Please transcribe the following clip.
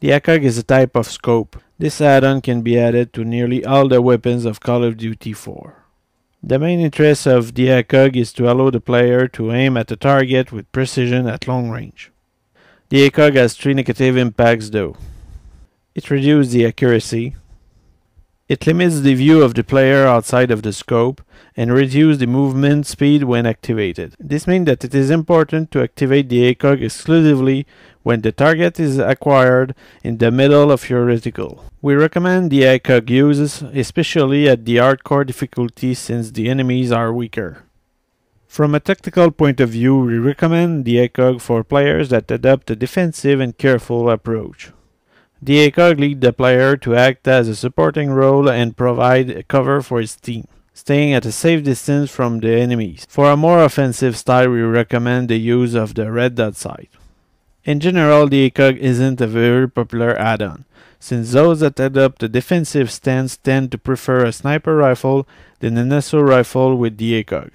The ACOG is a type of scope. This add-on can be added to nearly all the weapons of Call of Duty 4. The main interest of the ACOG is to allow the player to aim at a target with precision at long range. The ACOG has three negative impacts though. It reduces the accuracy, it limits the view of the player outside of the scope and reduces the movement speed when activated. This means that it is important to activate the ACOG exclusively when the target is acquired in the middle of your reticle. We recommend the ACOG uses, especially at the hardcore difficulty since the enemies are weaker. From a tactical point of view, we recommend the ACOG for players that adopt a defensive and careful approach. The ACOG leads the player to act as a supporting role and provide cover for his team, staying at a safe distance from the enemies. For a more offensive style, we recommend the use of the red dot sight. In general, the ACOG isn't a very popular add-on, since those that adopt a defensive stance tend to prefer a sniper rifle than an assault rifle with the ACOG.